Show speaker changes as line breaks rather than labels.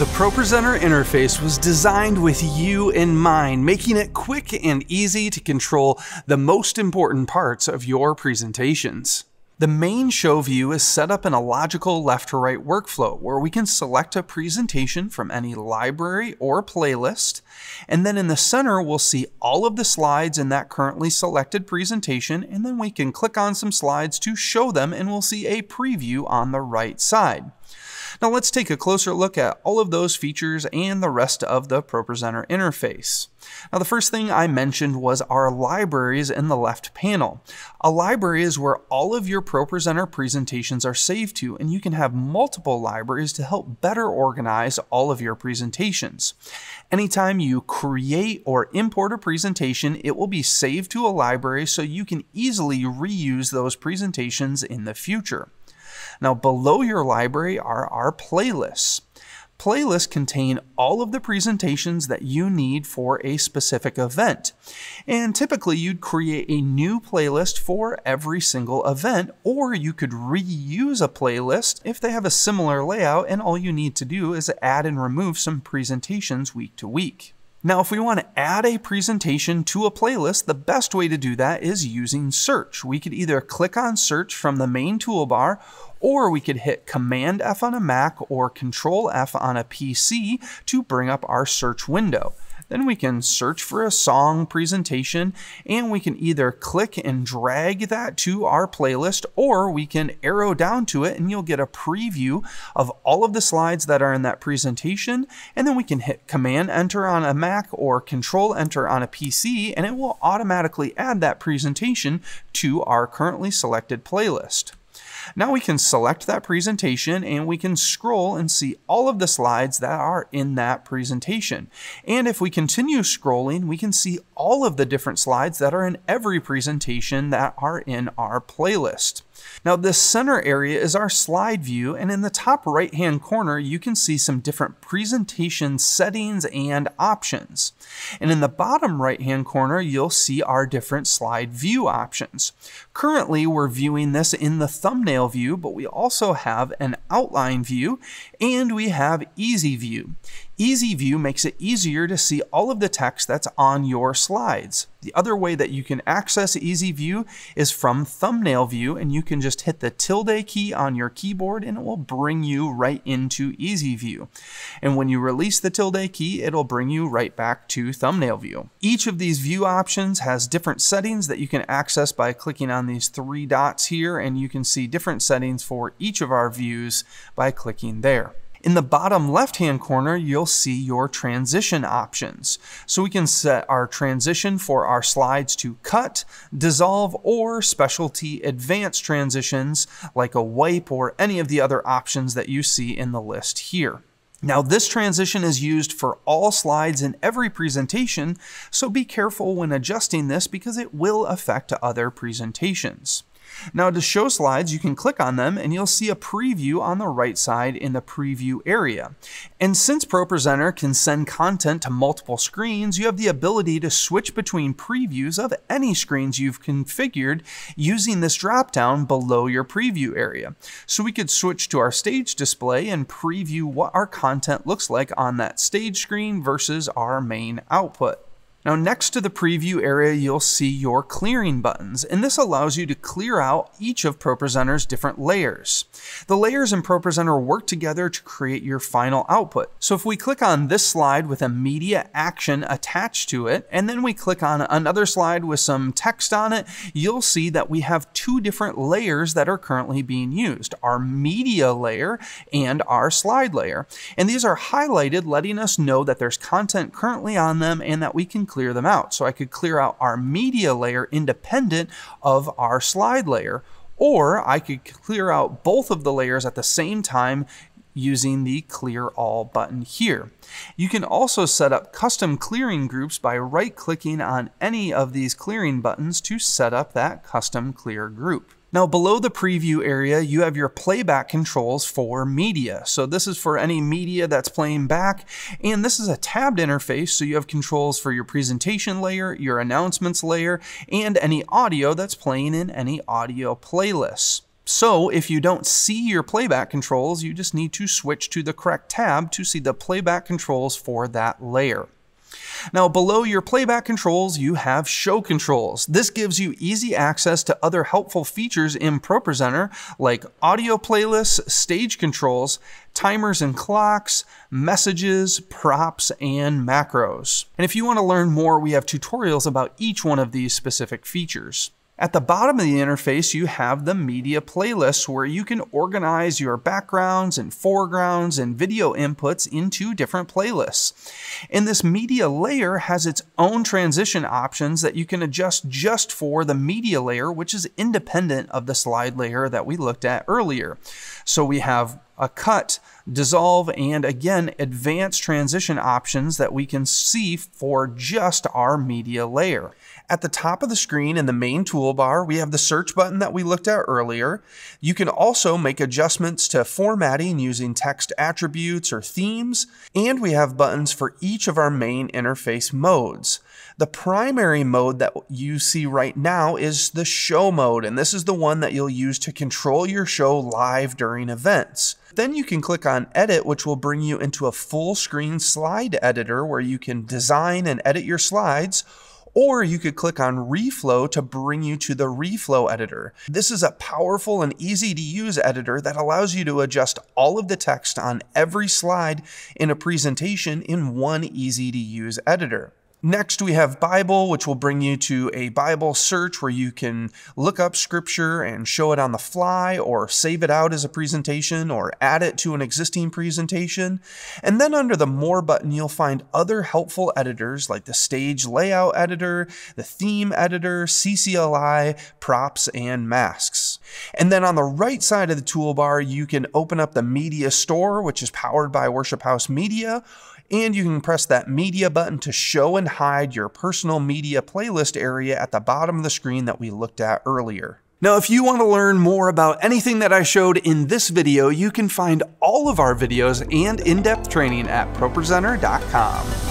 The ProPresenter interface was designed with you in mind, making it quick and easy to control the most important parts of your presentations. The main show view is set up in a logical left to right workflow where we can select a presentation from any library or playlist, and then in the center we'll see all of the slides in that currently selected presentation, and then we can click on some slides to show them and we'll see a preview on the right side. Now let's take a closer look at all of those features and the rest of the ProPresenter interface. Now the first thing I mentioned was our libraries in the left panel. A library is where all of your ProPresenter presentations are saved to and you can have multiple libraries to help better organize all of your presentations. Anytime you create or import a presentation, it will be saved to a library so you can easily reuse those presentations in the future. Now below your library are our playlists. Playlists contain all of the presentations that you need for a specific event. And typically you'd create a new playlist for every single event, or you could reuse a playlist if they have a similar layout and all you need to do is add and remove some presentations week to week. Now, if we want to add a presentation to a playlist, the best way to do that is using search. We could either click on search from the main toolbar, or we could hit Command F on a Mac or Control F on a PC to bring up our search window. Then we can search for a song presentation and we can either click and drag that to our playlist or we can arrow down to it and you'll get a preview of all of the slides that are in that presentation. And then we can hit Command Enter on a Mac or Control Enter on a PC and it will automatically add that presentation to our currently selected playlist. Now we can select that presentation and we can scroll and see all of the slides that are in that presentation. And if we continue scrolling, we can see all of the different slides that are in every presentation that are in our playlist. Now this center area is our slide view and in the top right hand corner you can see some different presentation settings and options. And in the bottom right hand corner you'll see our different slide view options. Currently we're viewing this in the thumbnail view but we also have an outline view and we have easy view. Easy View makes it easier to see all of the text that's on your slides. The other way that you can access Easy View is from Thumbnail View, and you can just hit the tilde key on your keyboard and it will bring you right into Easy View. And when you release the tilde key, it'll bring you right back to Thumbnail View. Each of these view options has different settings that you can access by clicking on these three dots here, and you can see different settings for each of our views by clicking there. In the bottom left-hand corner, you'll see your transition options. So we can set our transition for our slides to cut, dissolve, or specialty advanced transitions like a wipe or any of the other options that you see in the list here. Now this transition is used for all slides in every presentation, so be careful when adjusting this because it will affect other presentations. Now to show slides, you can click on them and you'll see a preview on the right side in the preview area. And since ProPresenter can send content to multiple screens, you have the ability to switch between previews of any screens you've configured using this dropdown below your preview area. So we could switch to our stage display and preview what our content looks like on that stage screen versus our main output. Now next to the preview area, you'll see your clearing buttons, and this allows you to clear out each of ProPresenter's different layers. The layers in ProPresenter work together to create your final output. So if we click on this slide with a media action attached to it, and then we click on another slide with some text on it, you'll see that we have two different layers that are currently being used, our media layer and our slide layer. And these are highlighted, letting us know that there's content currently on them and that we can clear them out. So I could clear out our media layer independent of our slide layer, or I could clear out both of the layers at the same time using the clear all button here. You can also set up custom clearing groups by right clicking on any of these clearing buttons to set up that custom clear group. Now below the preview area, you have your playback controls for media. So this is for any media that's playing back. And this is a tabbed interface. So you have controls for your presentation layer, your announcements layer, and any audio that's playing in any audio playlists. So if you don't see your playback controls, you just need to switch to the correct tab to see the playback controls for that layer. Now below your playback controls, you have show controls. This gives you easy access to other helpful features in ProPresenter like audio playlists, stage controls, timers and clocks, messages, props, and macros. And if you want to learn more, we have tutorials about each one of these specific features. At the bottom of the interface, you have the media playlists where you can organize your backgrounds and foregrounds and video inputs into different playlists. And this media layer has its own transition options that you can adjust just for the media layer, which is independent of the slide layer that we looked at earlier. So we have a cut, dissolve, and again, advanced transition options that we can see for just our media layer. At the top of the screen in the main toolbar, we have the search button that we looked at earlier. You can also make adjustments to formatting using text attributes or themes, and we have buttons for each of our main interface modes. The primary mode that you see right now is the show mode, and this is the one that you'll use to control your show live during events. Then you can click on edit, which will bring you into a full screen slide editor where you can design and edit your slides or you could click on Reflow to bring you to the Reflow editor. This is a powerful and easy to use editor that allows you to adjust all of the text on every slide in a presentation in one easy to use editor. Next, we have Bible, which will bring you to a Bible search where you can look up scripture and show it on the fly, or save it out as a presentation, or add it to an existing presentation. And then under the More button, you'll find other helpful editors like the Stage Layout Editor, the Theme Editor, CCLI, Props, and Masks. And then on the right side of the toolbar, you can open up the Media Store, which is powered by Worship House Media, and you can press that media button to show and hide your personal media playlist area at the bottom of the screen that we looked at earlier. Now, if you want to learn more about anything that I showed in this video, you can find all of our videos and in-depth training at ProPresenter.com.